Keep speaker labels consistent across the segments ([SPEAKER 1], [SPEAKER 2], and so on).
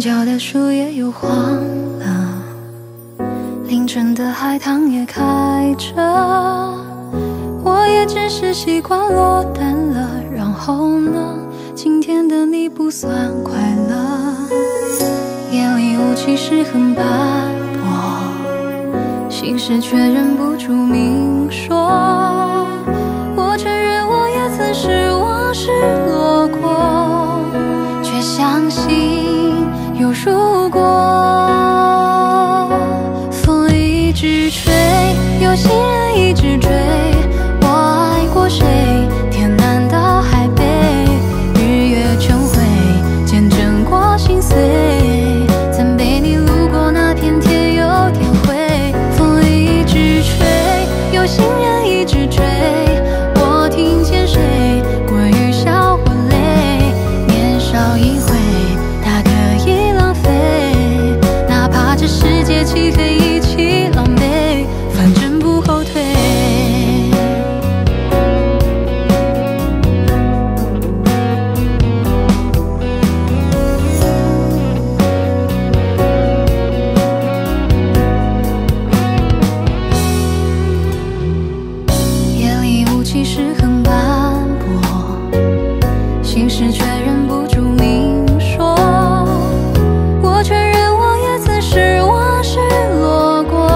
[SPEAKER 1] 角的树叶又黄了凌晨的海棠也开着我也只是习惯落单了然后呢今天的你不算快乐。夜里雾气是很斑驳心事却忍不住明说。直追有心人一直追我爱过谁？还忍不住明说，我承认我也曾失望失落过，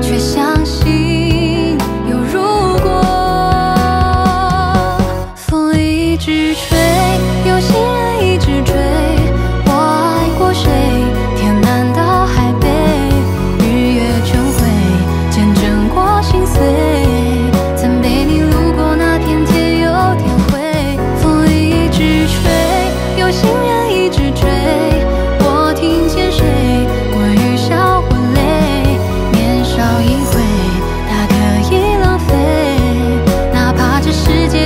[SPEAKER 1] 却相信有如果。风一直吹。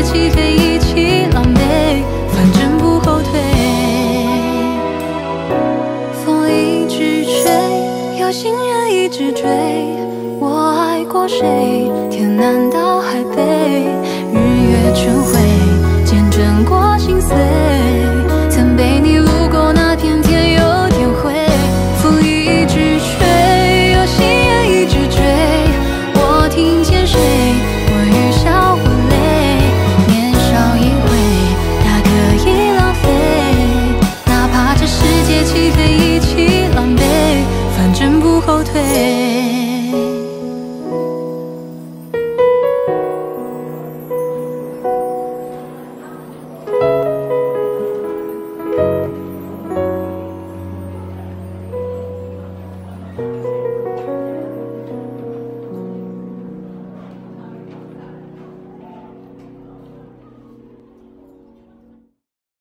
[SPEAKER 1] 起飞一起狼狈反正不后退。风一直吹有心人一直追我爱过谁天南到海北日月晨辉见证过心碎。